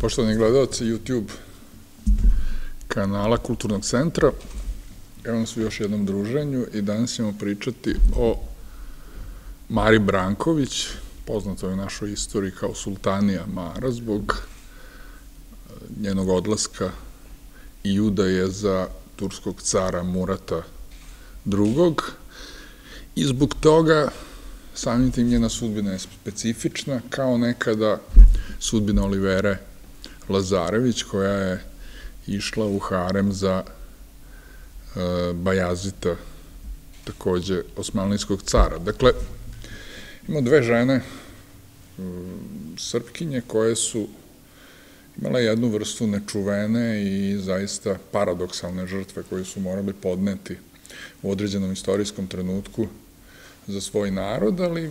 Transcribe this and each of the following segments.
Poštovani gledalci YouTube kanala Kulturnog centra, evo nas u još jednom druženju i danas ćemo pričati o Mari Branković, poznatoj u našoj istoriji kao Sultanija Mara, zbog e, njenog odlaska i judaje za turskog cara Murata II. I zbog toga samim tim njena sudbina je specifična, kao nekada sudbina Olivere Lazarević, koja je išla u harem za e, Bajazita, takođe osmanlijskog cara. Dakle, ima dve žene srpkinje koje su imale jednu vrstu nečuvene i zaista paradoksalne žrtve koje su morali podneti u određenom istorijskom trenutku za svoj narod, ali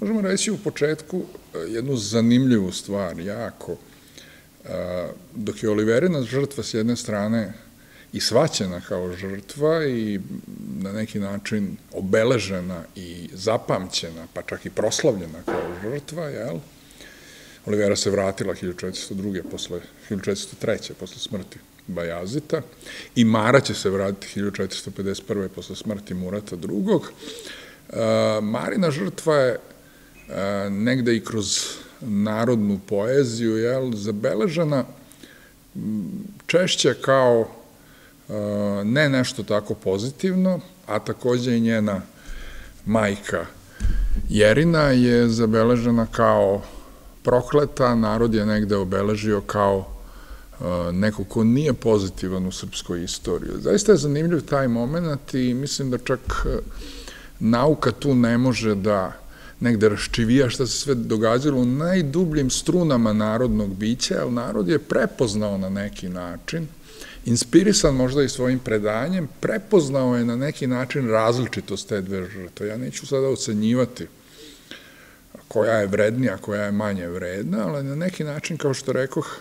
možemo reći u početku e, jednu zanimljivu stvar, jako. Dok je Oliverina žrtva s jedne strane i svaćena kao žrtva i na neki način obeležena i zapamćena, pa čak i proslavljena kao žrtva, jel? Olivera se vratila 1402. posle, 1403. posle smrti Bajazita i Mara će se vratiti 1451. posle smrti Murata II. Marina žrtva je negde i kroz narodnu poeziju, jel, zabeležena češće kao e, ne nešto tako pozitivno, a takođe i njena majka Jerina je zabeležena kao prokleta, narod je negde obeležio kao neko ko nije pozitivan u srpskoj istoriji. Zaista je zanimljiv taj moment i mislim da čak nauka tu ne može da negde raščivija šta se sve događalo u najdubljim strunama narodnog bića, ali narod je prepoznao na neki način, inspirisan možda i svojim predanjem, prepoznao je na neki način različitost te dve žrtve. Ja neću sada ocenjivati koja je vrednija, koja je manje vredna, ali na neki način, kao što rekoh,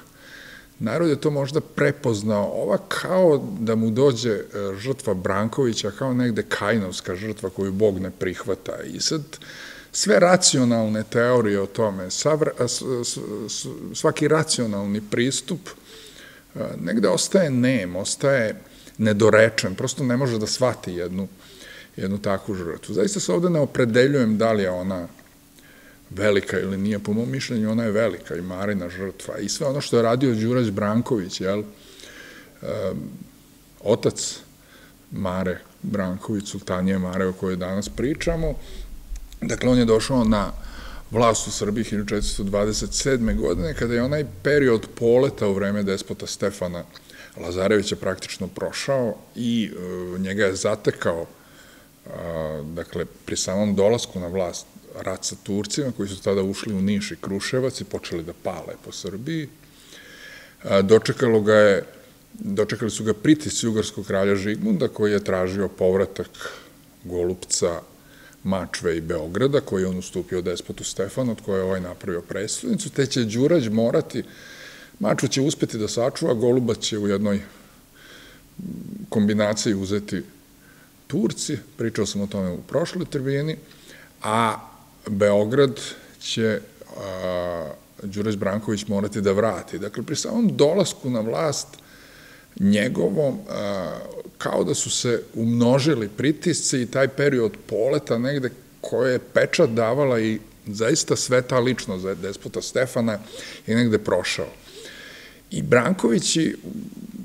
narod je to možda prepoznao. Ova kao da mu dođe e, žrtva Brankovića, kao negde kajnovska žrtva koju Bog ne prihvata. I sad, sve racionalne teorije o tome, svaki racionalni pristup e, negde ostaje nem, ostaje nedorečen, prosto ne može da shvati jednu, jednu takvu žrtvu. Zaista se ovde ne opredeljujem da li je ona velika ili nije, po mom mišljenju ona je velika i Marina žrtva i sve ono što je radio Đurađ Branković, jel, otac Mare Branković, sultanije Mare o kojoj danas pričamo, dakle on je došao na vlast u Srbiji 1427. godine, kada je onaj period poleta u vreme despota Stefana Lazarevića praktično prošao i e, njega je zatekao dakle, pri samom dolasku na vlast rat sa Turcima, koji su tada ušli u Niš i Kruševac i počeli da pale po Srbiji. Dočekalo ga je, dočekali su ga pritisci ugarskog kralja Žigmunda, koji je tražio povratak Golupca, Mačve i Beograda, koji je on ustupio despotu Stefanu, od koje je ovaj napravio predstavnicu, te će Đurađ morati, Mačvu će uspeti da sačuva, Golubac će u jednoj kombinaciji uzeti Turci, pričao sam o tome u prošloj tribini, a Beograd će Đureć Branković morati da vrati. Dakle, pri samom dolasku na vlast njegovom, kao da su se umnožili pritisci i taj period poleta negde koje je pečat davala i zaista sveta ličnost za despota Stefana je negde prošao. I Brankovići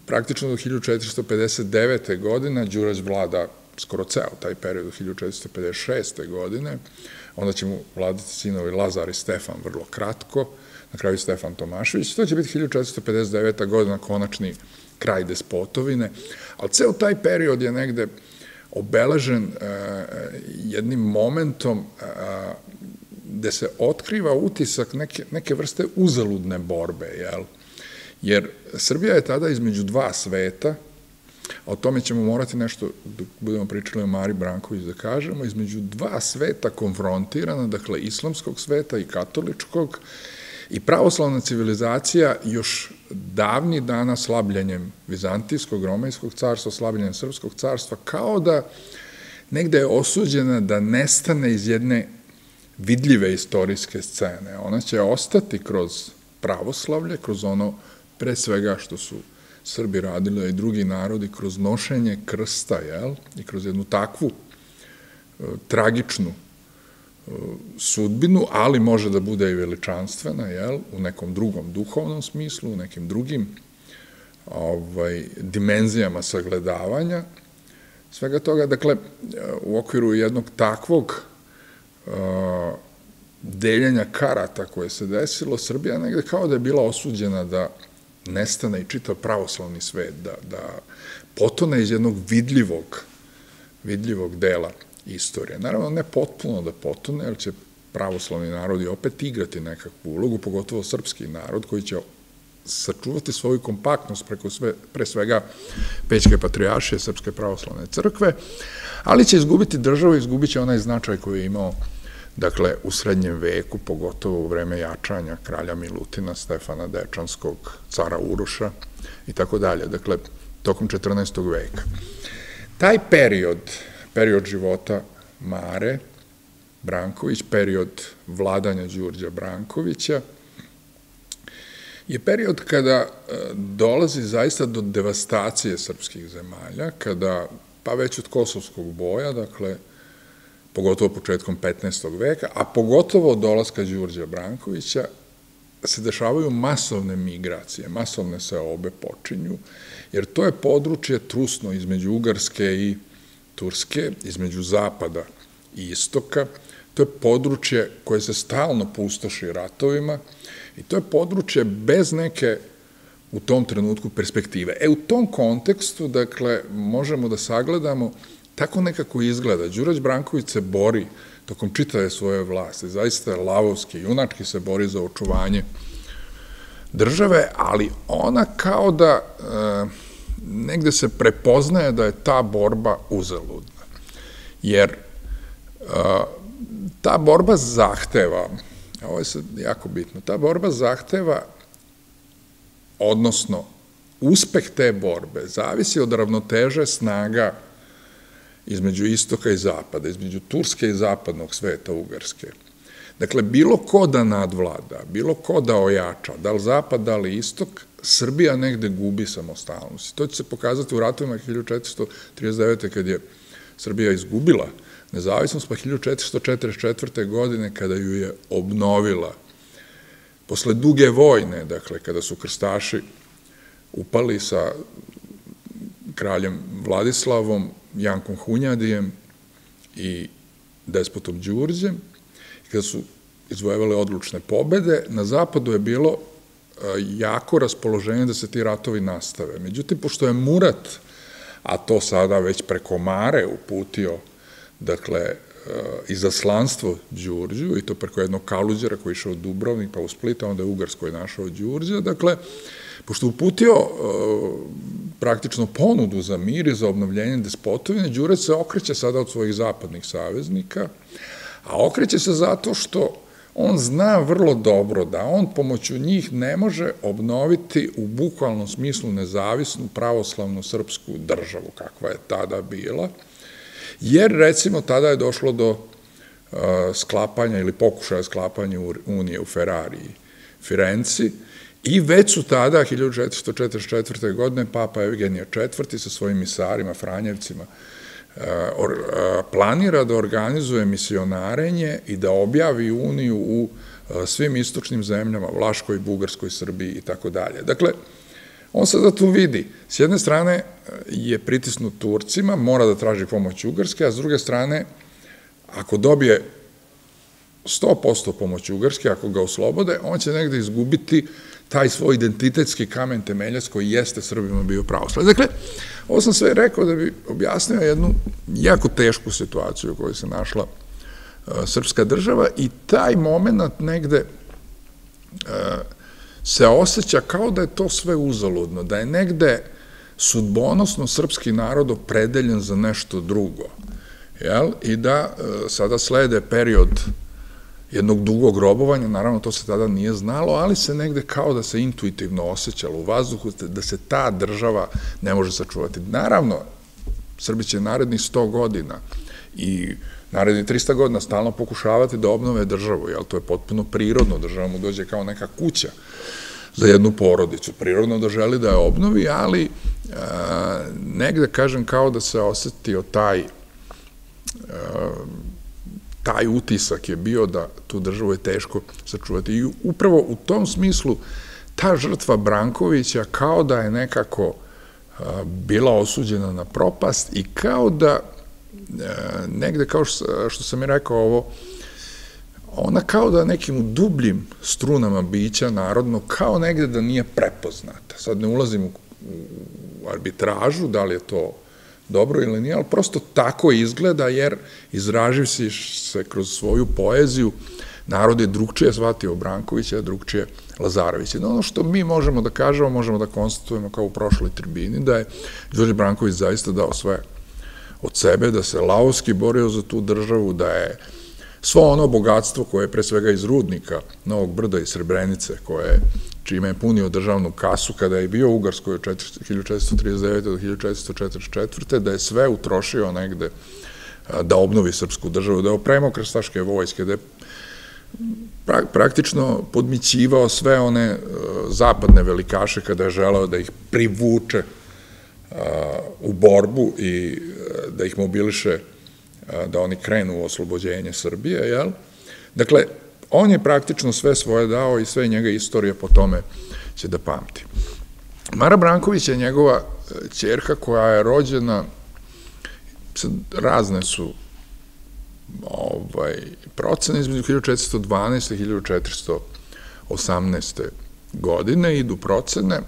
praktično do 1459. godina Đurađ vlada skoro ceo taj period do 1456. godine, onda će mu vladati sinovi Lazar i Stefan vrlo kratko, na kraju Stefan Tomašević, to će biti 1459. godina, konačni kraj despotovine, ali ceo taj period je negde obeležen uh, jednim momentom uh, gde se otkriva utisak neke, neke vrste uzaludne borbe, jel? Jer Srbija je tada između dva sveta, O tome ćemo morati nešto, dok budemo pričali o Mari Branković, da kažemo, između dva sveta konfrontirana, dakle islamskog sveta i katoličkog, i pravoslavna civilizacija još davni dana slabljenjem Vizantijskog, Romajskog carstva, slabljenjem Srpskog carstva, kao da negde je osuđena da nestane iz jedne vidljive istorijske scene. Ona će ostati kroz pravoslavlje, kroz ono pre svega što su Srbi radili, i drugi narodi, kroz nošenje krsta, jel? I kroz jednu takvu e, tragičnu sudbinu, ali može da bude i veličanstvena, jel? U nekom drugom duhovnom smislu, u nekim drugim ovaj, dimenzijama sagledavanja svega toga. Dakle, u okviru jednog takvog uh, deljenja karata koje se desilo, Srbija negde kao da je bila osuđena da nestane i čitav pravoslavni svet, da, da potone iz jednog vidljivog, vidljivog dela istorije. Naravno, ne potpuno da potone, jer će pravoslavni narodi opet igrati nekakvu ulogu, pogotovo srpski narod koji će sačuvati svoju kompaktnost preko sve, pre svega Pećke patrijašije, Srpske pravoslavne crkve, ali će izgubiti državu, izgubit će onaj značaj koji je imao dakle, u srednjem veku, pogotovo u vreme jačanja kralja Milutina, Stefana Dečanskog, cara Uroša i tako dalje, dakle, tokom 14. veka. Taj period, period života Mare Branković, period vladanja Đurđa Brankovića, je period kada e, dolazi zaista do devastacije srpskih zemalja, kada, pa već od kosovskog boja, dakle, pogotovo početkom 15. veka, a pogotovo od dolaska Đurđa Brankovića, se dešavaju masovne migracije, masovne se obe počinju, jer to je područje trusno između Ugarske i Turske, između zapada i istoka, to je područje koje se stalno pustoši ratovima, I to je područje bez neke u tom trenutku perspektive. E, u tom kontekstu, dakle, možemo da sagledamo tako nekako izgleda. Đurađ Branković se bori tokom čitave svoje vlasti, zaista lavovski, junački se bori za očuvanje države, ali ona kao da e, negde se prepoznaje da je ta borba uzaludna. Jer ta borba zahteva ovo je sad jako bitno, ta borba zahteva, odnosno, uspeh te borbe zavisi od ravnoteže snaga između istoka i zapada, između Turske i zapadnog sveta Ugarske. Dakle, bilo ko da nadvlada, bilo ko da ojača, da li zapad, da li istok, Srbija negde gubi samostalnost. To će se pokazati u ratovima 1439. kad je Srbija izgubila nezavisnost, pa 1444. godine kada ju je obnovila. Posle duge vojne, dakle, kada su krstaši upali sa kraljem Vladislavom, Jankom Hunjadijem i despotom Đurđem, kada su izvojevali odlučne pobede, na zapadu je bilo e, jako raspoloženje da se ti ratovi nastave. Međutim, pošto je Murat, a to sada već preko Mare uputio dakle, e, izaslanstvo Đurđu, i to preko jednog kaluđera koji išao od Dubrovnik pa u Splita, onda je Ugarsko našao Đurđa, dakle, pošto uputio e, praktično ponudu za mir i za obnovljenje despotovine, Đurac se okreće sada od svojih zapadnih saveznika, a okreće se zato što on zna vrlo dobro da on pomoću njih ne može obnoviti u bukvalnom smislu nezavisnu pravoslavnu srpsku državu, kakva je tada bila, jer recimo tada je došlo do uh, sklapanja ili pokušaja sklapanja Unije u Ferrari i Firenci i već su tada, 1444. godine, Papa Evgenija IV. sa svojim misarima, Franjevcima, uh, uh, planira da organizuje misionarenje i da objavi Uniju u svim istočnim zemljama, Vlaškoj, Bugarskoj, Srbiji i tako dalje. Dakle, On sada tu vidi, s jedne strane je pritisnut Turcima, mora da traži pomoć Ugarske, a s druge strane, ako dobije 100% pomoć Ugarske, ako ga oslobode, on će negde izgubiti taj svoj identitetski kamen temeljac koji jeste Srbima bio pravoslav. Dakle, ovo sam sve rekao da bi objasnio jednu jako tešku situaciju u kojoj se našla uh, srpska država i taj moment negde uh, se osjeća kao da je to sve uzaludno, da je negde sudbonosno srpski narod opredeljen za nešto drugo. Jel? I da e, sada slede period jednog dugog robovanja, naravno to se tada nije znalo, ali se negde kao da se intuitivno osjećalo u vazduhu, da se ta država ne može sačuvati. Naravno, Srbi će narednih 100 godina i naredni 300 godina stalno pokušavati da obnove državu, jel to je potpuno prirodno, država mu dođe kao neka kuća za jednu porodicu, prirodno da želi da je obnovi, ali e, negde, kažem, kao da se osetio taj e, taj utisak je bio da tu državu je teško sačuvati. I upravo u tom smislu ta žrtva Brankovića kao da je nekako bila osuđena na propast i kao da negde kao što sam je rekao ovo, ona kao da nekim dubljim strunama bića narodno, kao negde da nije prepoznata. Sad ne ulazim u arbitražu, da li je to dobro ili nije, ali prosto tako izgleda, jer izraživ si se kroz svoju poeziju, narod je drugčije shvatio Brankovića, drugčije Lazarovića. No, ono što mi možemo da kažemo, možemo da konstatujemo kao u prošloj tribini, da je Đorđe Branković zaista dao sve od sebe, da se laoski borio za tu državu, da je svo ono bogatstvo koje je pre svega iz Rudnika, Novog Brda i Srebrenice, koje je čime je punio državnu kasu kada je bio u Ugarskoj od 1439. do 1444. da je sve utrošio negde da obnovi srpsku državu, da je opremao krstaške vojske, da je praktično podmićivao sve one e, zapadne velikaše kada je želeo da ih privuče u borbu i e, da ih mobiliše da oni krenu u oslobođenje Srbije, jel? Dakle, on je praktično sve svoje dao i sve njega istorija po tome će da pamti. Mara Branković je njegova čerka koja je rođena, razne su ovaj, procene između 1412. i 1418. godine, idu procene,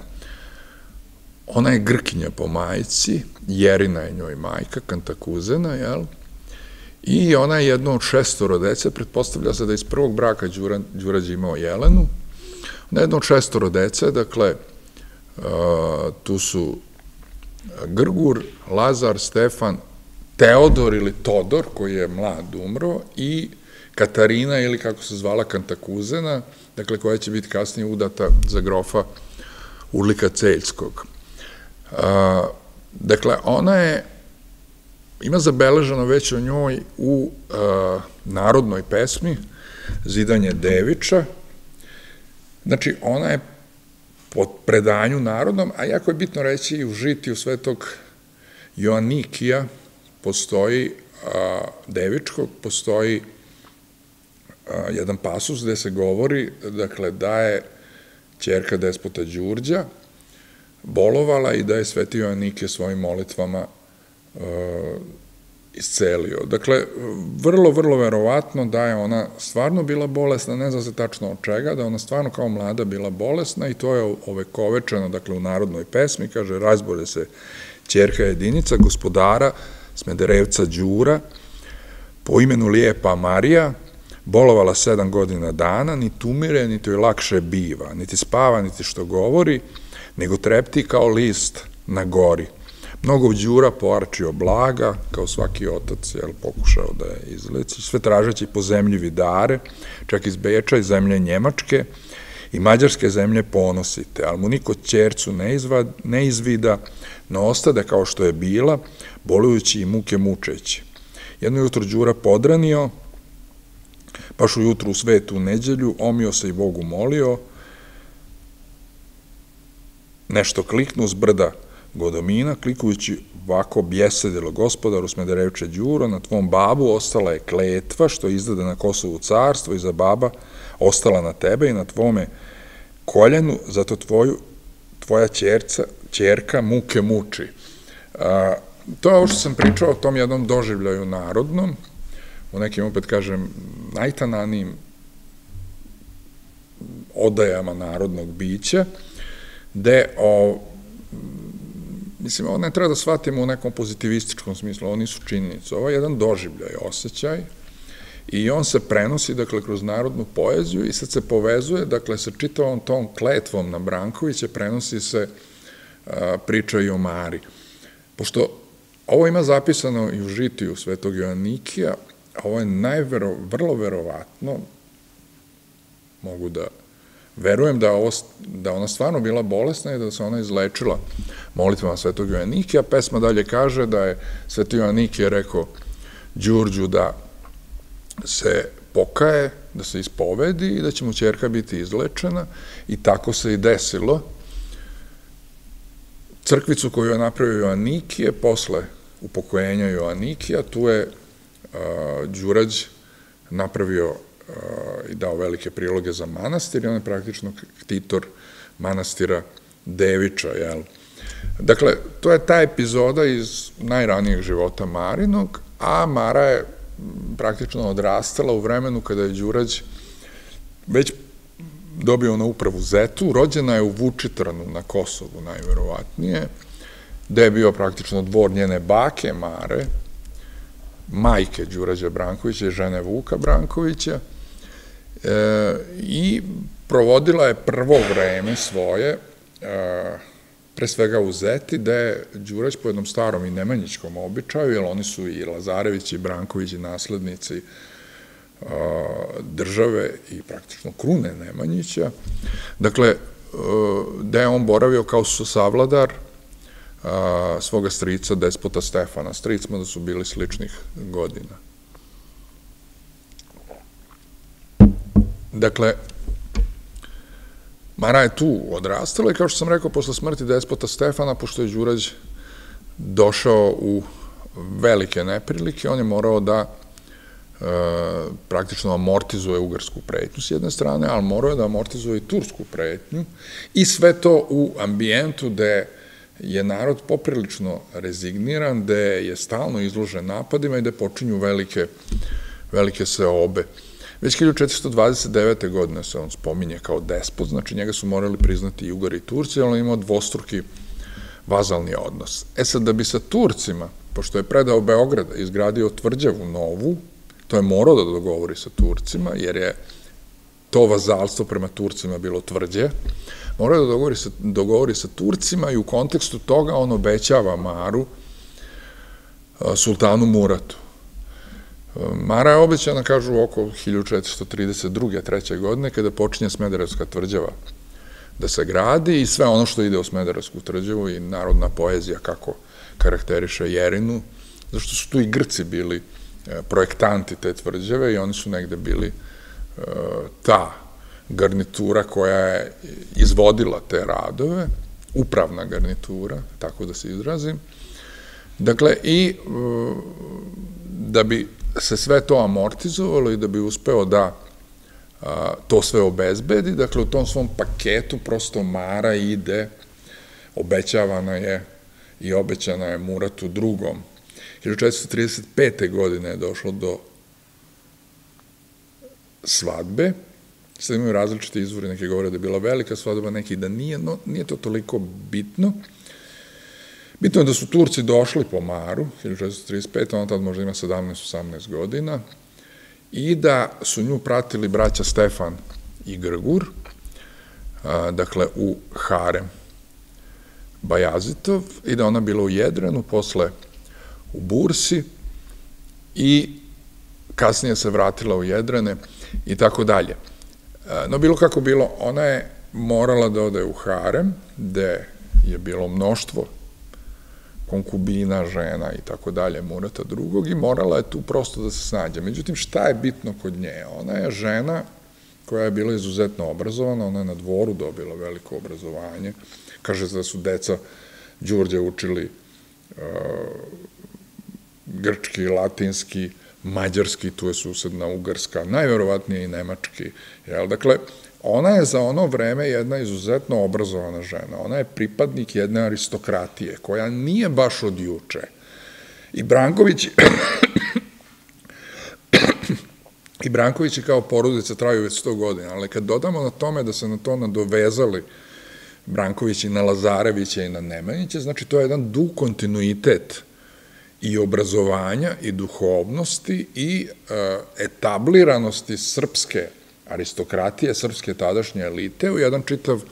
ona je Grkinja po majici, Jerina je njoj majka, Kantakuzena, jel? I ona je jedno od šestoro dece, pretpostavlja se da iz prvog braka Đura, Đurađe imao Jelenu. Je jedno od šestoro dece, dakle, uh, tu su Grgur, Lazar, Stefan, Teodor ili Todor, koji je mlad umro, i Katarina, ili kako se zvala Kantakuzena, dakle, koja će biti kasnije udata za grofa Urlika Celjskog. Uh, dakle, ona je ima zabeleženo već o njoj u uh, narodnoj pesmi Zidanje Deviča. Znači, ona je pod predanju narodnom, a jako je bitno reći i u žitiju svetog Joannikija postoji uh, Devičkog, postoji uh, jedan pasus gde se govori, dakle, da je čerka despota Đurđa bolovala i da je sveti Joannike svojim molitvama iscelio. Dakle, vrlo, vrlo verovatno da je ona stvarno bila bolesna, ne zna se tačno od čega, da ona stvarno kao mlada bila bolesna i to je ovekovečeno, dakle, u narodnoj pesmi, kaže, razbolje se čerka jedinica, gospodara, Smederevca Đura, po imenu Lijepa Marija, bolovala sedam godina dana, niti umire, niti joj lakše biva, niti spava, niti što govori, nego trepti kao list na gori. Mnogo Đura poarčio blaga, kao svaki otac, jel, pokušao da je izleci, sve tražeći po zemlji vidare, čak iz Beča i zemlje Njemačke i mađarske zemlje ponosite, ali mu niko ćercu ne, izvad, ne izvida, no ostade kao što je bila, bolujući i muke mučeći. Jedno jutro Đura podranio, baš ujutru u svetu neđelju, omio se i Bogu molio, nešto kliknu s brda, Godomina, klikujući ovako bjesedilo gospodaru Smederevče Đuro, na tvom babu ostala je kletva što izdada na Kosovu carstvo i za baba ostala na tebe i na tvome koljenu, zato tvoju, tvoja čerca, čerka muke muči. A, to je ovo što sam pričao o tom jednom doživljaju narodnom, u nekim, opet kažem, najtananijim odajama narodnog bića, gde o, mislim, ovo ne treba da shvatimo u nekom pozitivističkom smislu, ovo nisu činjenice, ovo je jedan doživljaj, osjećaj, i on se prenosi, dakle, kroz narodnu poeziju i sad se povezuje, dakle, sa čitavom tom kletvom na Brankovića prenosi se priča i o Mari. Pošto ovo ima zapisano i u žitiju Svetog Joannikija, ovo je najvero, vrlo verovatno, mogu da verujem da, ovo, da ona stvarno bila bolesna i da se ona izlečila molitvama Svetog Joanike, a pesma dalje kaže da je Sveti Joanike rekao Đurđu da se pokaje, da se ispovedi i da će mu čerka biti izlečena i tako se i desilo. Crkvicu koju je napravio Joannikije, posle upokojenja Joannikija, tu je Đurađ napravio i dao velike priloge za manastir i on je praktično ktitor manastira Devića, jel? Dakle, to je ta epizoda iz najranijeg života Marinog, a Mara je praktično odrastala u vremenu kada je Đurađ već dobio na upravu Zetu, rođena je u Vučitranu na Kosovu, najverovatnije, gde je bio praktično dvor njene bake Mare, majke Đurađa Brankovića i žene Vuka Brankovića, e, i provodila je prvo vreme svoje, e, pre svega u Zeti, gde je Đurać po jednom starom i nemanjičkom običaju, jer oni su i Lazarević i Branković i naslednici države i praktično krune Nemanjića. Dakle, da je on boravio kao savladar svoga strica, despota Stefana. Stricima da su bili sličnih godina. Dakle, Mara je tu odrastala i kao što sam rekao, posle smrti despota Stefana, pošto je Đurađ došao u velike neprilike, on je morao da e, praktično amortizuje ugarsku pretnju s jedne strane, ali morao je da amortizuje i tursku pretnju i sve to u ambijentu gde je narod poprilično rezigniran, gde je stalno izložen napadima i gde počinju velike, velike seobe. Već 1429. godine se on spominje kao despot, znači njega su morali priznati i Ugari i Turci, ali on imao dvostruki vazalni odnos. E sad, da bi sa Turcima, pošto je predao Beograda, izgradio tvrđavu novu, to je morao da dogovori sa Turcima, jer je to vazalstvo prema Turcima bilo tvrđe, morao da dogovori sa, dogovori sa Turcima i u kontekstu toga on obećava Maru, sultanu Muratu. Mara je obećana, kažu, oko 1432. treće godine, kada počinje Smederevska tvrđava da se gradi i sve ono što ide u Smederevsku tvrđavu i narodna poezija kako karakteriše Jerinu, zašto su tu i Grci bili e, projektanti te tvrđave i oni su negde bili e, ta garnitura koja je izvodila te radove, upravna garnitura, tako da se izrazim. Dakle, i e, da bi se sve to amortizovalo i da bi uspeo da to sve obezbedi, dakle u tom svom paketu prosto Mara ide, obećavana je i obećana je Muratu drugom. 1435. godine je došlo do svadbe, sad imaju različite izvore, neki govore da je bila velika svadba, neki da nije, no nije to toliko bitno, Bitno je da su Turci došli po Maru, 1635, ona tad možda ima 17-18 godina, i da su nju pratili braća Stefan i Grgur, dakle u Harem Bajazitov, i da ona bila u Jedrenu, posle u Bursi, i kasnije se vratila u Jedrene i tako dalje. No, bilo kako bilo, ona je morala da ode u Harem, gde je bilo mnoštvo konkubina, žena i tako dalje Murata drugog i morala je tu prosto da se snađe. Međutim, šta je bitno kod nje? Ona je žena koja je bila izuzetno obrazovana, ona je na dvoru dobila veliko obrazovanje. Kaže da su deca Đurđe učili uh, grčki, latinski, mađarski, tu je susedna ugarska, najverovatnije i nemački. Jel? Dakle, Ona je za ono vreme jedna izuzetno obrazovana žena. Ona je pripadnik jedne aristokratije, koja nije baš od juče. I Branković i Branković kao porodica traju već 100 godina, ali kad dodamo na tome da se na to nadovezali Branković i na Lazarevića i na Nemanjića, znači to je jedan dug kontinuitet i obrazovanja i duhovnosti i uh, etabliranosti srpske aristokratije, srpske tadašnje elite u jedan čitav,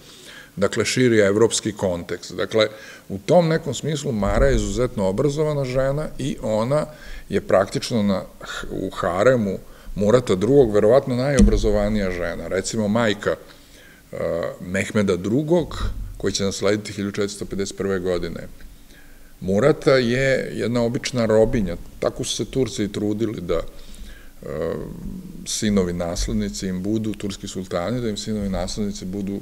dakle, širi evropski kontekst. Dakle, u tom nekom smislu Mara je izuzetno obrazovana žena i ona je praktično na, u haremu Murata II. verovatno najobrazovanija žena. Recimo, majka uh, Mehmeda II. koji će naslediti 1451. godine. Murata je jedna obična robinja, tako su se Turci i trudili da sinovi naslednici im budu turski sultani, da im sinovi naslednici budu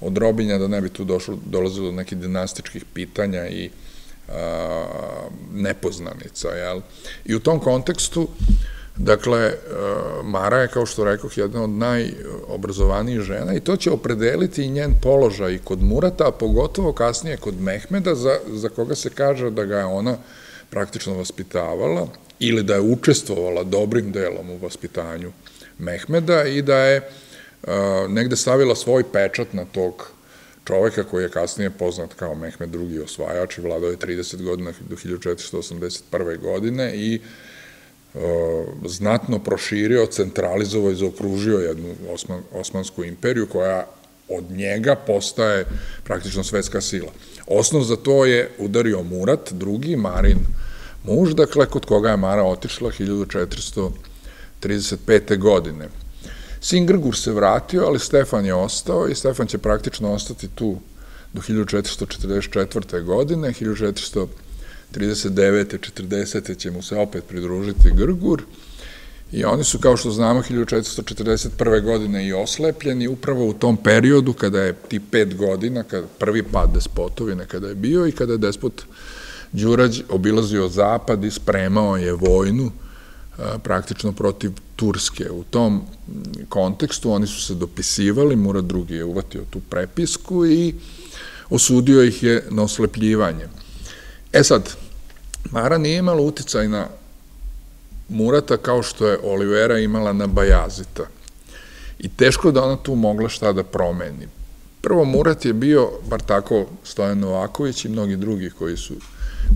od robinja, da ne bi tu došlo, dolazilo do nekih dinastičkih pitanja i a, nepoznanica, jel? I u tom kontekstu, dakle, Mara je, kao što rekoh, jedna od najobrazovanijih žena i to će opredeliti i njen položaj kod Murata, a pogotovo kasnije kod Mehmeda, za, za koga se kaže da ga je ona praktično vaspitavala ili da je učestvovala dobrim delom u vaspitanju Mehmeda i da je negde stavila svoj pečat na tog čoveka koji je kasnije poznat kao Mehmed II. osvajač i vladao je 30 godina do 1481. godine i znatno proširio, centralizovao i zaokružio jednu Osman, Osmansku imperiju koja od njega postaje praktično svetska sila. Osnov za to je udario Murat, drugi, Marin muž, dakle, kod koga je Mara otišla 1435. godine. Sin Grgur se vratio, ali Stefan je ostao i Stefan će praktično ostati tu do 1444. godine, 1439. 40. će mu se opet pridružiti Grgur i oni su, kao što znamo, 1441. godine i oslepljeni upravo u tom periodu kada je ti pet godina, prvi pad despotovine kada je bio i kada je despot Đurađ obilazio zapad i spremao je vojnu praktično protiv Turske. U tom kontekstu oni su se dopisivali, Murad II je uvatio tu prepisku i osudio ih je na oslepljivanje. E sad, Mara nije imala uticaj na Murata kao što je Olivera imala na Bajazita. I teško da ona tu mogla šta da promeni. Prvo, Murat je bio, bar tako Stojan Novaković i mnogi drugi koji su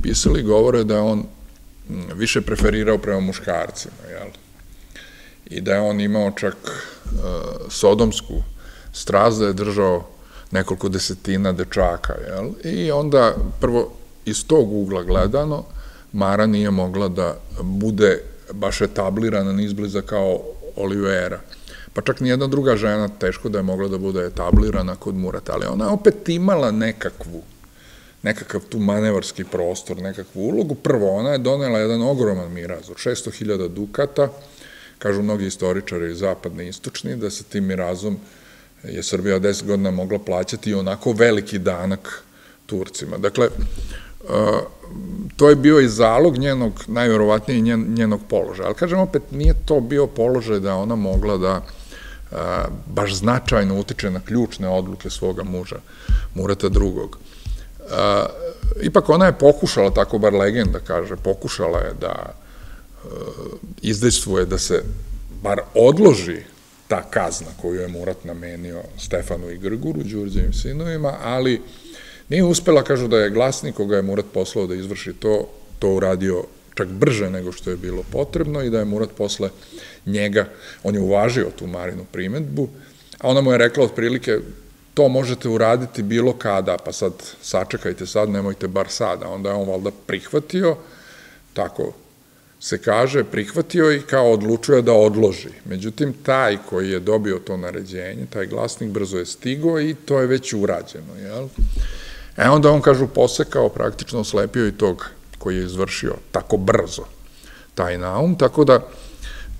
pisali, govore da je on više preferirao prema muškarcima, jel? I da je on imao čak uh, sodomsku strast, da je držao nekoliko desetina dečaka, jel? I onda, prvo, iz tog ugla gledano, Mara nije mogla da bude baš etablirana nizbliza kao Olivera. Pa čak nijedna druga žena teško da je mogla da bude etablirana kod Murata, ali ona opet imala nekakvu nekakav tu manevarski prostor, nekakvu ulogu. Prvo, ona je donela jedan ogroman miraz od 600.000 dukata, kažu mnogi istoričari zapadni i istočni, da se tim mirazom je Srbija 10 godina mogla plaćati onako veliki danak Turcima. Dakle, to je bio i zalog njenog, najverovatnije njenog položaja. Ali kažem opet, nije to bio položaj da ona mogla da baš značajno utiče na ključne odluke svoga muža, Murata drugog ipak ona je pokušala, tako bar legenda kaže, pokušala je da uh, izdejstvuje da se bar odloži ta kazna koju je Murat namenio Stefanu i Grguru, Đurđevim sinovima, ali nije uspela, kažu da je glasnik koga je Murat poslao da izvrši to, to uradio čak brže nego što je bilo potrebno i da je Murat posle njega, on je uvažio tu Marinu primetbu, a ona mu je rekla otprilike, to možete uraditi bilo kada, pa sad sačekajte sad, nemojte bar sada. Onda je on valjda prihvatio, tako se kaže, prihvatio i kao odlučuje da odloži. Međutim, taj koji je dobio to naređenje, taj glasnik brzo je stigo i to je već urađeno, jel? E onda on, kažu, posekao, praktično oslepio i tog koji je izvršio tako brzo taj naum, tako da,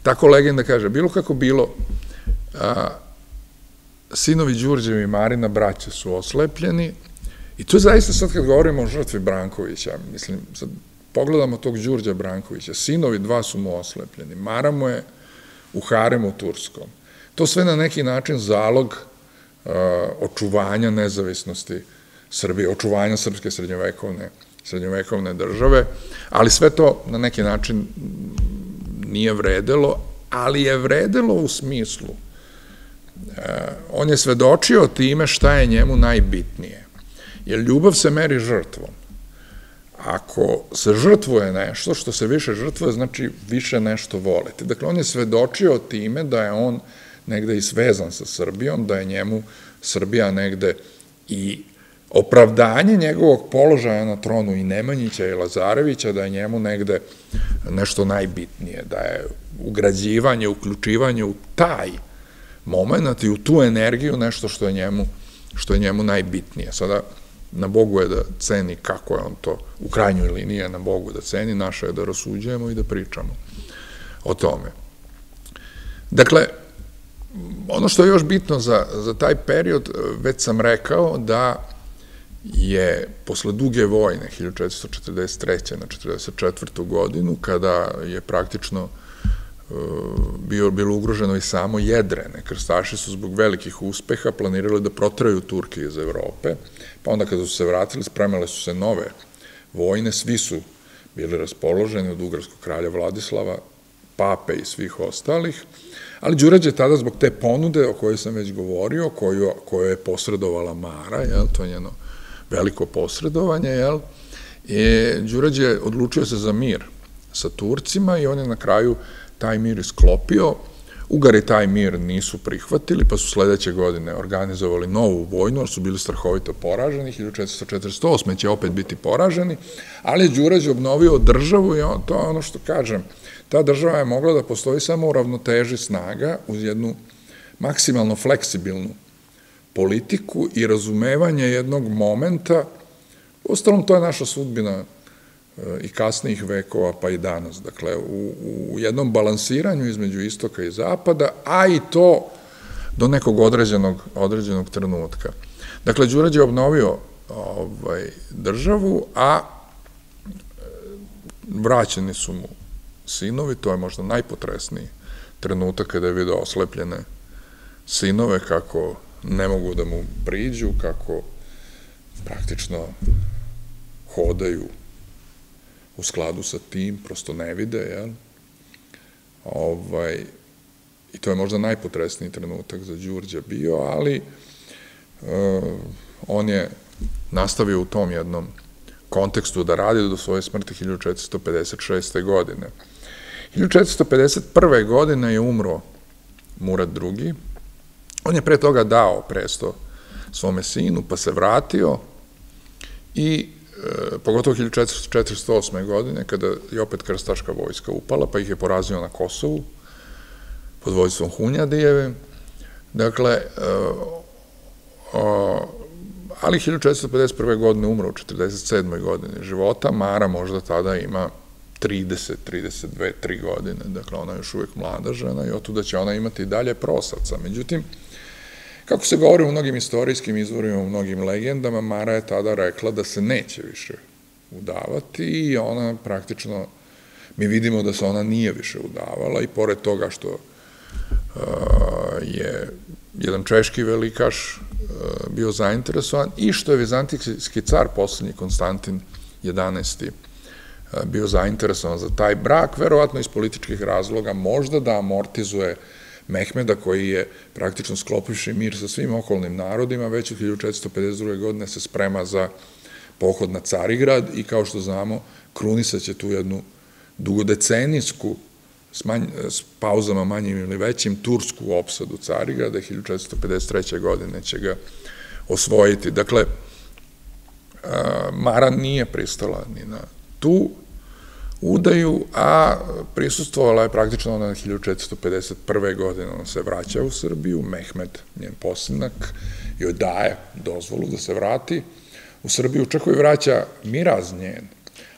tako legenda kaže, bilo kako bilo, a, sinovi Đurđevi i Marina, braća su oslepljeni i to je zaista sad kad govorimo o žrtvi Brankovića, mislim, sad pogledamo tog Đurđa Brankovića, sinovi dva su mu oslepljeni, Mara mu je u haremu turskom. To sve na neki način zalog uh, očuvanja nezavisnosti Srbije, očuvanja srpske srednjovekovne, srednjovekovne države, ali sve to na neki način nije vredelo, ali je vredelo u smislu on je svedočio time šta je njemu najbitnije. Jer ljubav se meri žrtvom. Ako se žrtvuje nešto, što se više žrtvuje, znači više nešto volite. Dakle, on je svedočio time da je on negde i svezan sa Srbijom, da je njemu Srbija negde i opravdanje njegovog položaja na tronu i Nemanjića i Lazarevića, da je njemu negde nešto najbitnije, da je ugrađivanje, uključivanje u taj moment i u tu energiju nešto što je njemu, što je njemu najbitnije. Sada, na Bogu je da ceni kako je on to, u krajnjoj liniji je na Bogu da ceni, naša je da rasuđujemo i da pričamo o tome. Dakle, ono što je još bitno za, za taj period, već sam rekao da je posle duge vojne 1443. na 44. godinu, kada je praktično bio, bilo ugroženo i samo jedrene. Krstaši su zbog velikih uspeha planirali da protraju Turke iz Evrope, pa onda kada su se vratili, spremale su se nove vojne, svi su bili raspoloženi od ugarskog kralja Vladislava, pape i svih ostalih, ali Đurađ je tada zbog te ponude o kojoj sam već govorio, koju, koju je posredovala Mara, jel, to je njeno veliko posredovanje, jel, i Đurađ je odlučio se za mir sa Turcima i on je na kraju taj mir isklopio, Ugari taj mir nisu prihvatili, pa su sledeće godine organizovali novu vojnu, jer su bili strahovito poraženi, 1448. će opet biti poraženi, ali je Đurađ obnovio državu i to je ono što kažem, ta država je mogla da postoji samo u ravnoteži snaga uz jednu maksimalno fleksibilnu politiku i razumevanje jednog momenta, ostalom to je naša sudbina i kasnijih vekova pa i danas. Dakle, u, u jednom balansiranju između istoka i zapada, a i to do nekog određenog, određenog trenutka. Dakle, Đurađ je obnovio ovaj, državu, a e, vraćeni su mu sinovi, to je možda najpotresniji trenutak kada je vidio oslepljene sinove kako ne mogu da mu priđu, kako praktično hodaju u skladu sa tim, prosto ne vide, jel? Ovaj, I to je možda najpotresniji trenutak za Đurđa bio, ali uh, on je nastavio u tom jednom kontekstu da radi do svoje smrti 1456. godine. 1451. godine je umro Murad II. On je pre toga dao presto svome sinu, pa se vratio i pogotovo 1448. godine, kada je opet krstaška vojska upala, pa ih je porazio na Kosovu, pod vojstvom Hunjadijeve. Dakle, e, ali 1451. godine umro u 47. godine života, Mara možda tada ima 30, 32, 3 godine, dakle ona je još uvek mlada žena i otuda će ona imati dalje prosaca. Međutim, Kako se govori u mnogim istorijskim izvorima, u mnogim legendama, Mara je tada rekla da se neće više udavati i ona praktično, mi vidimo da se ona nije više udavala i pored toga što uh, je jedan češki velikaš uh, bio zainteresovan i što je vizantijski car poslednji Konstantin 11. Uh, bio zainteresovan za taj brak, verovatno iz političkih razloga, možda da amortizuje Mehmeda koji je praktično sklopivši mir sa svim okolnim narodima, već od 1452. godine se sprema za pohod na Carigrad i kao što znamo, krunisaće tu jednu dugodecenijsku s, s pauzama manjim ili većim tursku opsadu Carigrada, 1453. godine će ga osvojiti. Dakle, Mara nije pristala ni na tu udaju, a prisustvovala je praktično ona 1451. godine, ona se vraća u Srbiju, Mehmed, njen posinak, joj daje dozvolu da se vrati u Srbiju, čak i vraća miraz njen,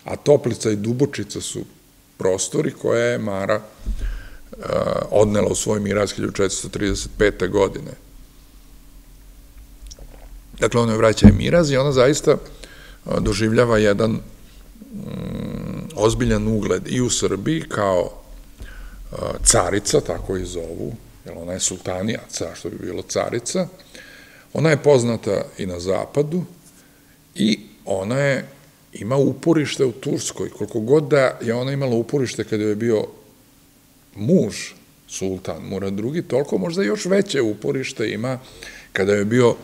a Toplica i Dubočica su prostori koje je Mara uh, odnela u svoj miraz 1435. godine. Dakle, ona je vraća i miraz i ona zaista uh, doživljava jedan ozbiljan ugled i u Srbiji kao carica, tako i zovu, jer ona je sultanija, što bi bilo carica, ona je poznata i na zapadu i ona je ima uporište u Turskoj, koliko god da je ona imala uporište kada je bio muž sultan Murad II, toliko možda još veće uporište ima kada je bio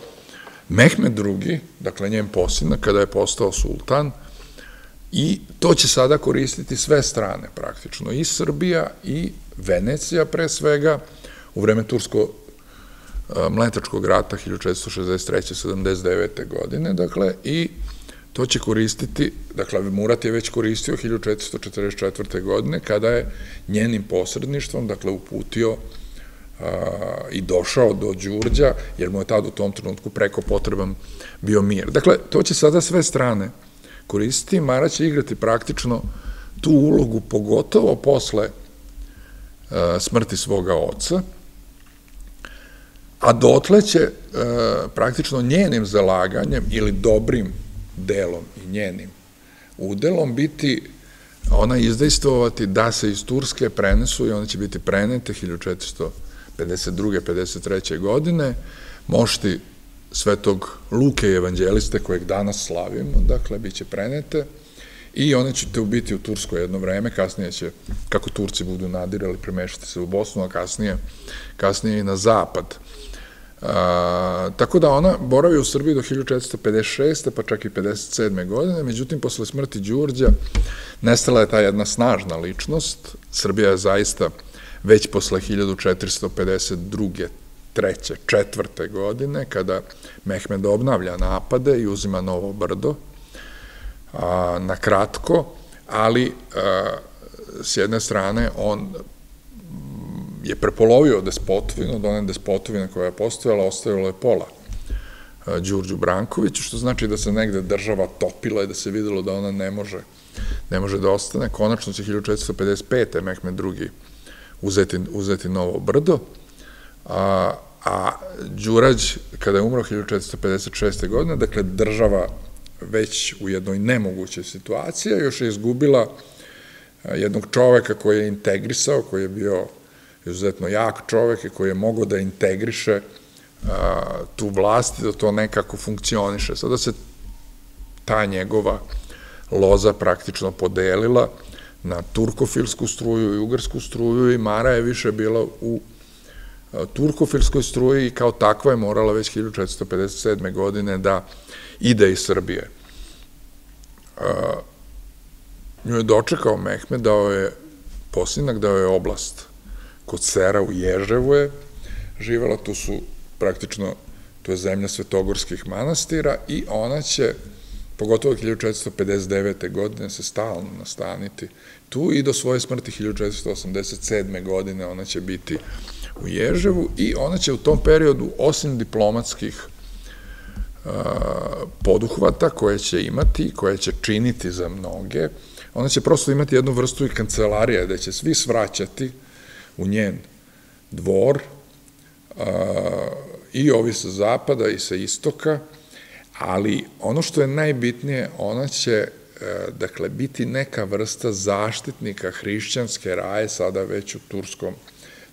Mehmed II, dakle njen posina, kada je postao sultan, I to će sada koristiti sve strane praktično, i Srbija i Venecija pre svega, u vreme Tursko-Mletačkog rata 1463. 79. godine, dakle, i to će koristiti, dakle, Murat je već koristio 1444. godine, kada je njenim posredništvom, dakle, uputio i došao do Đurđa, jer mu je tad u tom trenutku preko potreban bio mir. Dakle, to će sada sve strane koristiti, Mara će igrati praktično tu ulogu, pogotovo posle smrti svoga oca, a dotle će e, praktično njenim zalaganjem ili dobrim delom i njenim udelom biti ona izdejstvovati da se iz Turske prenesu i one će biti prenete 1452. 53. godine mošti svetog Luke i evanđeliste kojeg danas slavimo, dakle, bit će prenete i one ćete ubiti u Tursko jedno vreme, kasnije će, kako Turci budu nadirali, premešati se u Bosnu, a kasnije, kasnije i na zapad. A, tako da ona boravi u Srbiji do 1456. pa čak i 57. godine, međutim, posle smrti Đurđa nestala je ta jedna snažna ličnost. Srbija je zaista već posle 1452. treće, četvrte godine, kada Mehmed obnavlja napade i uzima Novo Brdo, a, na kratko, ali s jedne strane on je prepolovio despotovinu, od one despotovine koja je postojala, ostavilo je pola Đurđu Brankoviću, što znači da se negde država topila i da se videlo da ona ne može, ne može da ostane. Konačno će 1455. Mehmed II. uzeti, uzeti Novo Brdo, a, a Đurađ, kada je umro 1456. godine, dakle država već u jednoj nemogućoj situaciji, još je izgubila jednog čoveka koji je integrisao, koji je bio izuzetno jak čovek i koji je mogao da integriše tu vlast i da to nekako funkcioniše. Sada se ta njegova loza praktično podelila na turkofilsku struju i ugarsku struju i Mara je više bila u turkofilskoj struji i kao takva je morala već 1457. godine da ide iz Srbije. Nju je dočekao Mehmed, dao je posinak, dao je oblast kod Sera u Ježevu je živela, tu su praktično, to je zemlja svetogorskih manastira i ona će, pogotovo 1459. godine, se stalno nastaniti tu i do svoje smrti 1487. godine ona će biti u Ježevu i ona će u tom periodu, osim diplomatskih poduhvata koje će imati, koje će činiti za mnoge, ona će prosto imati jednu vrstu i kancelarija gde će svi svraćati u njen dvor i ovi sa zapada i sa istoka, ali ono što je najbitnije, ona će e, dakle, biti neka vrsta zaštitnika hrišćanske raje sada već u Turskom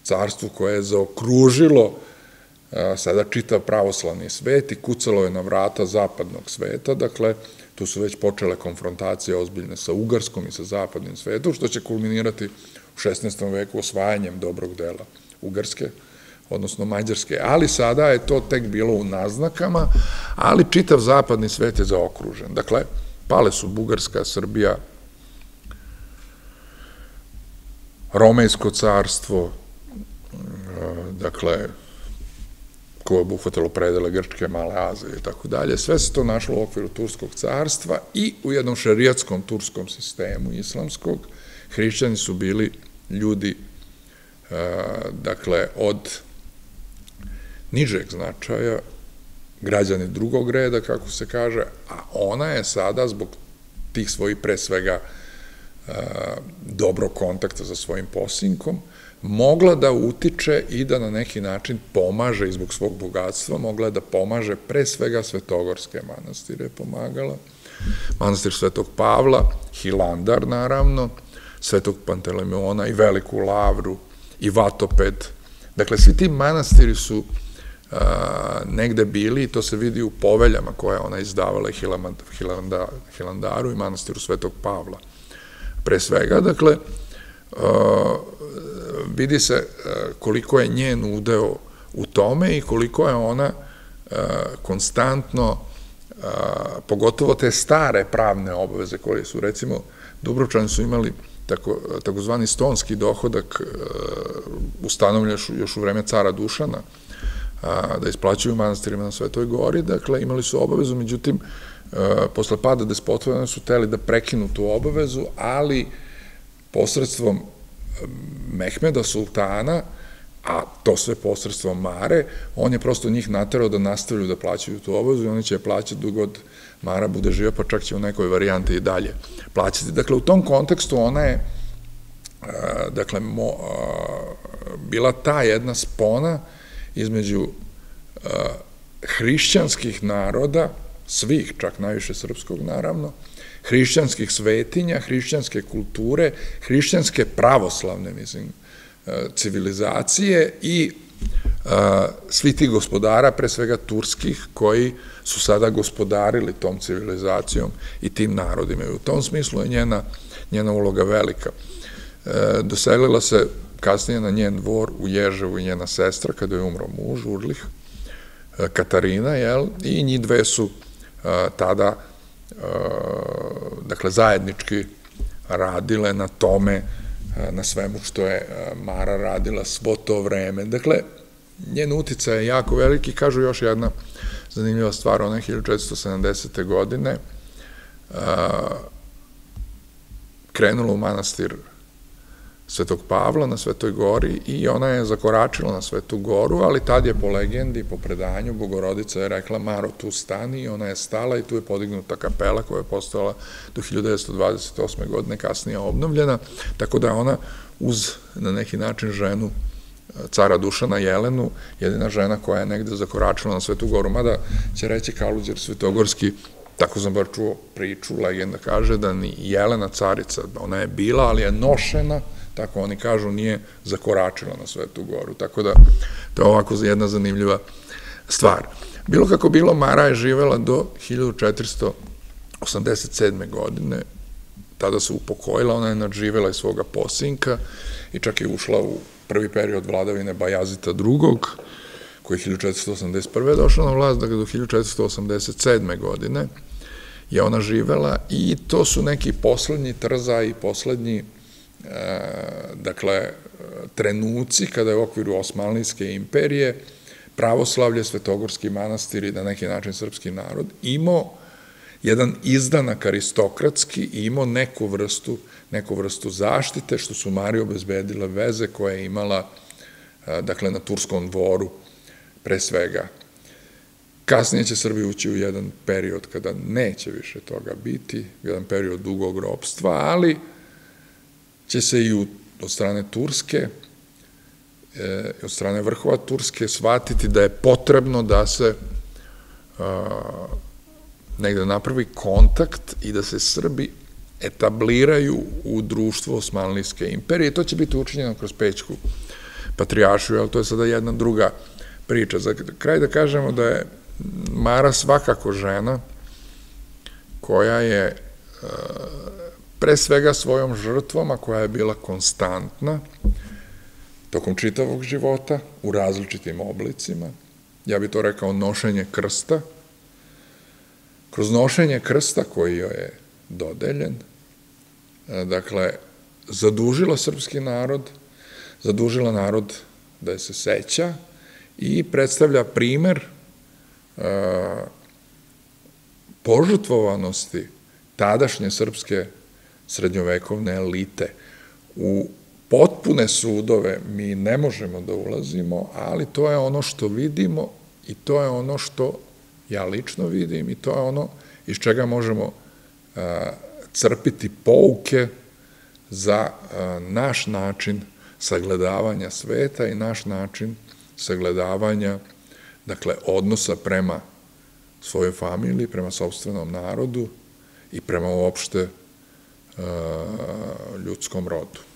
carstvu koje je zaokružilo sada čitav pravoslavni svet i kucalo je na vrata zapadnog sveta, dakle, tu su već počele konfrontacije ozbiljne sa Ugarskom i sa zapadnim svetom, što će kulminirati u 16. veku osvajanjem dobrog dela Ugarske, odnosno Mađarske, ali sada je to tek bilo u naznakama, ali čitav zapadni svet je zaokružen. Dakle, pale su Bugarska, Srbija, Romejsko carstvo, dakle, koje je obuhvatilo predele Grčke, Male Azije i tako dalje. Sve se to našlo u okviru Turskog carstva i u jednom šarijatskom turskom sistemu islamskog. Hrišćani su bili ljudi, e, dakle, od nižeg značaja, građani drugog reda, kako se kaže, a ona je sada, zbog tih svojih pre svega e, dobro kontakta sa svojim posinkom, mogla da utiče i da na neki način pomaže i zbog svog bogatstva, mogla da pomaže pre svega svetogorske manastire pomagala, manastir Svetog Pavla, Hilandar naravno, Svetog Pantelemona i Veliku Lavru i Vatoped. Dakle, svi ti manastiri su negde bili i to se vidi u poveljama koje ona izdavala Hilandaru i manastiru Svetog Pavla. Pre svega, dakle, vidi se e, koliko je njen udeo u tome i koliko je ona e, konstantno, pogotovo te stare pravne obaveze koje su, recimo, Dubrovčani su imali tako, takozvani stonski dohodak ustanovljen još u vreme cara Dušana, da isplaćuju manastirima na Svetoj gori, dakle imali su obavezu, međutim, posle pada despotovane su teli da prekinu tu obavezu, ali posredstvom Mehmeda Sultana, a to sve posredstvom Mare, on je prosto njih naterao da nastavljaju da plaćaju tu obavezu i oni će plaćati dok god Mara bude živa, pa čak će u nekoj varijanti i dalje plaćati. Dakle, u tom kontekstu ona je dakle, mo, bila ta jedna spona između hrišćanskih naroda, svih, čak najviše srpskog naravno, hrišćanskih svetinja, hrišćanske kulture, hrišćanske pravoslavne, mislim, civilizacije i svi ti gospodara, pre svega turskih, koji su sada gospodarili tom civilizacijom i tim narodima. I u tom smislu je njena, njena uloga velika. E, doselila se kasnije na njen dvor u Ježevu i njena sestra, kada je umro muž, Urlih, e, Katarina, jel? I njih dve su e, tada, dakle, zajednički radile na tome, na svemu što je Mara radila svo to vreme. Dakle, njen utica je jako veliki, kažu još jedna zanimljiva stvar, ona je 1470. godine krenula u manastir Svetog Pavla na Svetoj gori i ona je zakoračila na Svetu goru, ali tad je po legendi, po predanju, Bogorodica je rekla Maro tu stani i ona je stala i tu je podignuta kapela koja je postala do 1928. godine kasnije obnovljena, tako da ona uz na neki način ženu cara Dušana Jelenu, jedina žena koja je negde zakoračila na Svetu goru, mada će reći Kaluđer Svetogorski, tako sam bar čuo priču, legenda kaže da ni Jelena carica, ona je bila, ali je nošena, tako oni kažu, nije zakoračila na Svetu goru, tako da to je ovako jedna zanimljiva stvar. Bilo kako bilo, Mara je živela do 1487. godine, tada se upokojila, ona je nadživela i svoga posinka i čak je ušla u prvi period vladavine Bajazita II, koji je 1481. došao na vlast, dakle do 1487. godine je ona živela i to su neki poslednji trza i poslednji dakle, trenuci kada je u okviru Osmanlijske imperije pravoslavlje, svetogorski manastir i na neki način srpski narod imao jedan izdanak aristokratski i imao neku vrstu, neku vrstu zaštite, što su Mari obezbedile veze koje je imala dakle, na Turskom dvoru, pre svega. Kasnije će Srbija ući u jedan period kada neće više toga biti, jedan period dugog ropstva, ali će se i od strane Turske, e, od strane vrhova Turske shvatiti da je potrebno da se negde napravi kontakt i da se Srbi etabliraju u društvo Osmanlijske imperije. To će biti učinjeno kroz Pećku patrijašiju, ali to je sada jedna druga priča. Za kraj da kažemo da je Mara svakako žena koja je e, pre svega svojom žrtvom, a koja je bila konstantna tokom čitavog života u različitim oblicima, ja bih to rekao nošenje krsta, kroz nošenje krsta koji joj je dodeljen, dakle, zadužila srpski narod, zadužila narod da je se seća i predstavlja primer e, požutvovanosti tadašnje srpske srednjovekovne elite. U potpune sudove mi ne možemo da ulazimo, ali to je ono što vidimo i to je ono što ja lično vidim i to je ono iz čega možemo crpiti pouke za naš način sagledavanja sveta i naš način sagledavanja, dakle, odnosa prema svojoj familiji, prema sobstvenom narodu i prema uopšte ljudskom rodu.